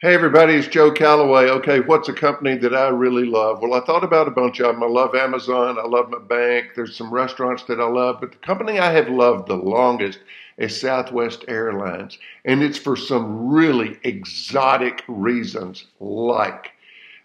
Hey everybody, it's Joe Calloway. Okay, what's a company that I really love? Well, I thought about a bunch of them. I love Amazon, I love my bank, there's some restaurants that I love, but the company I have loved the longest is Southwest Airlines. And it's for some really exotic reasons, like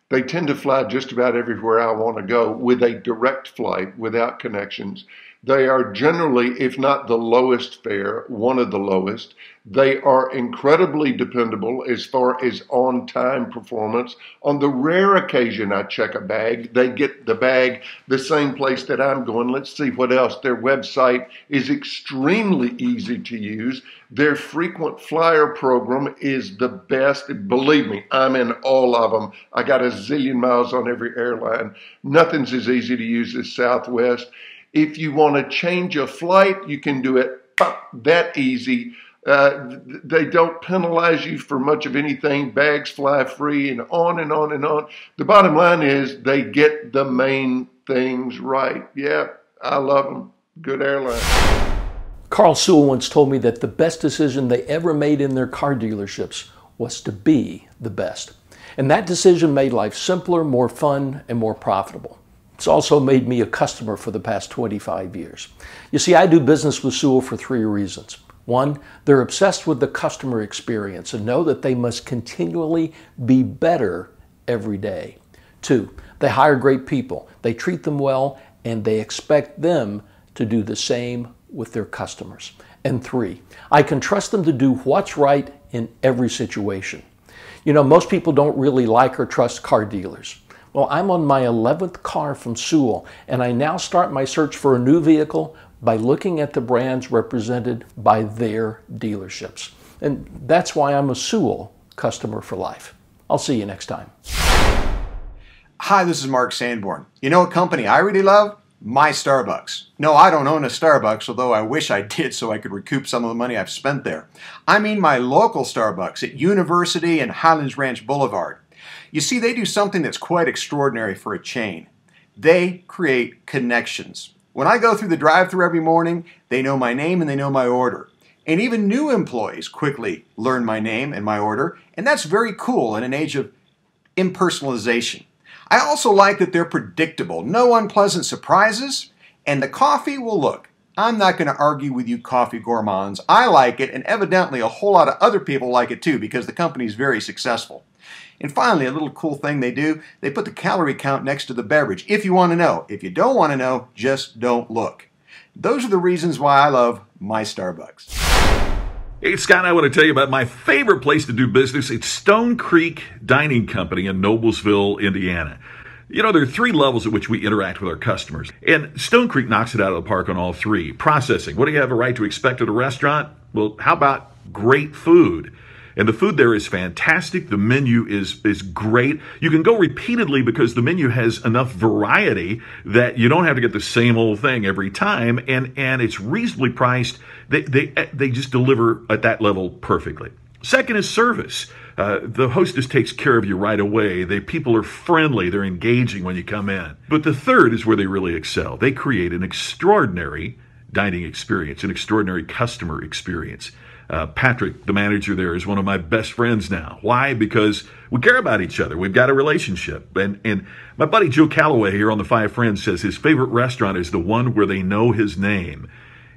they tend to fly just about everywhere I want to go with a direct flight without connections. They are generally, if not the lowest fare, one of the lowest. They are incredibly dependable as far as on time performance. On the rare occasion I check a bag, they get the bag the same place that I'm going. Let's see what else. Their website is extremely easy to use. Their frequent flyer program is the best. Believe me, I'm in all of them. I got a zillion miles on every airline. Nothing's as easy to use as Southwest. If you want to change a flight, you can do it that easy. Uh, they don't penalize you for much of anything. Bags fly free and on and on and on. The bottom line is they get the main things right. Yeah, I love them. Good airline. Carl Sewell once told me that the best decision they ever made in their car dealerships was to be the best. And that decision made life simpler, more fun, and more profitable. It's also made me a customer for the past 25 years. You see, I do business with Sewell for three reasons. One, they're obsessed with the customer experience and know that they must continually be better every day. Two, they hire great people, they treat them well, and they expect them to do the same with their customers. And three, I can trust them to do what's right in every situation. You know, most people don't really like or trust car dealers. Well, I'm on my 11th car from Sewell, and I now start my search for a new vehicle by looking at the brands represented by their dealerships. And that's why I'm a Sewell customer for life. I'll see you next time. Hi, this is Mark Sanborn. You know a company I really love? My Starbucks. No, I don't own a Starbucks, although I wish I did so I could recoup some of the money I've spent there. I mean my local Starbucks at University and Highlands Ranch Boulevard. You see, they do something that's quite extraordinary for a chain. They create connections. When I go through the drive through every morning, they know my name and they know my order. And even new employees quickly learn my name and my order, and that's very cool in an age of impersonalization. I also like that they're predictable, no unpleasant surprises, and the coffee, will look, I'm not going to argue with you coffee gourmands. I like it, and evidently a whole lot of other people like it too because the company is very successful. And finally, a little cool thing they do, they put the calorie count next to the beverage if you want to know. If you don't want to know, just don't look. Those are the reasons why I love my Starbucks. Hey, Scott, I want to tell you about my favorite place to do business. It's Stone Creek Dining Company in Noblesville, Indiana. You know, there are three levels at which we interact with our customers. And Stone Creek knocks it out of the park on all three. Processing. What do you have a right to expect at a restaurant? Well, how about great food? And the food there is fantastic. The menu is, is great. You can go repeatedly because the menu has enough variety that you don't have to get the same old thing every time. And, and it's reasonably priced. They, they, they just deliver at that level perfectly. Second is service. Uh, the hostess takes care of you right away. They people are friendly. They're engaging when you come in. But the third is where they really excel. They create an extraordinary dining experience, an extraordinary customer experience. Uh, Patrick, the manager there, is one of my best friends now. Why? Because we care about each other. We've got a relationship. And, and my buddy Joe Calloway here on the Five Friends says his favorite restaurant is the one where they know his name.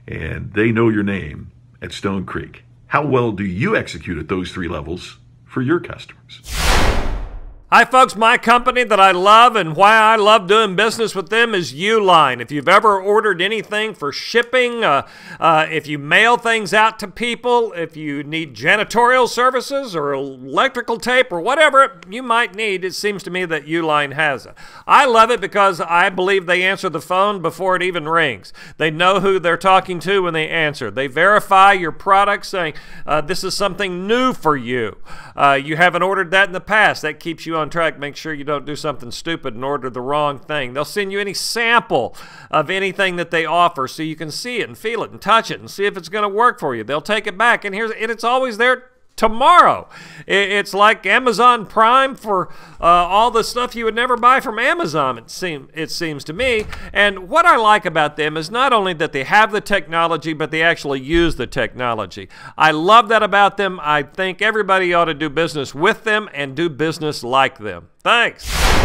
And they know your name at Stone Creek. How well do you execute at those three levels for your customers? Hi, folks. My company that I love and why I love doing business with them is Uline. If you've ever ordered anything for shipping, uh, uh, if you mail things out to people, if you need janitorial services or electrical tape or whatever you might need, it seems to me that Uline has it. I love it because I believe they answer the phone before it even rings. They know who they're talking to when they answer. They verify your product saying, uh, this is something new for you. Uh, you haven't ordered that in the past. That keeps you on track, make sure you don't do something stupid and order the wrong thing. They'll send you any sample of anything that they offer so you can see it and feel it and touch it and see if it's going to work for you. They'll take it back and here's and it's always there tomorrow. It's like Amazon Prime for uh, all the stuff you would never buy from Amazon, it, seem, it seems to me. And what I like about them is not only that they have the technology, but they actually use the technology. I love that about them. I think everybody ought to do business with them and do business like them. Thanks.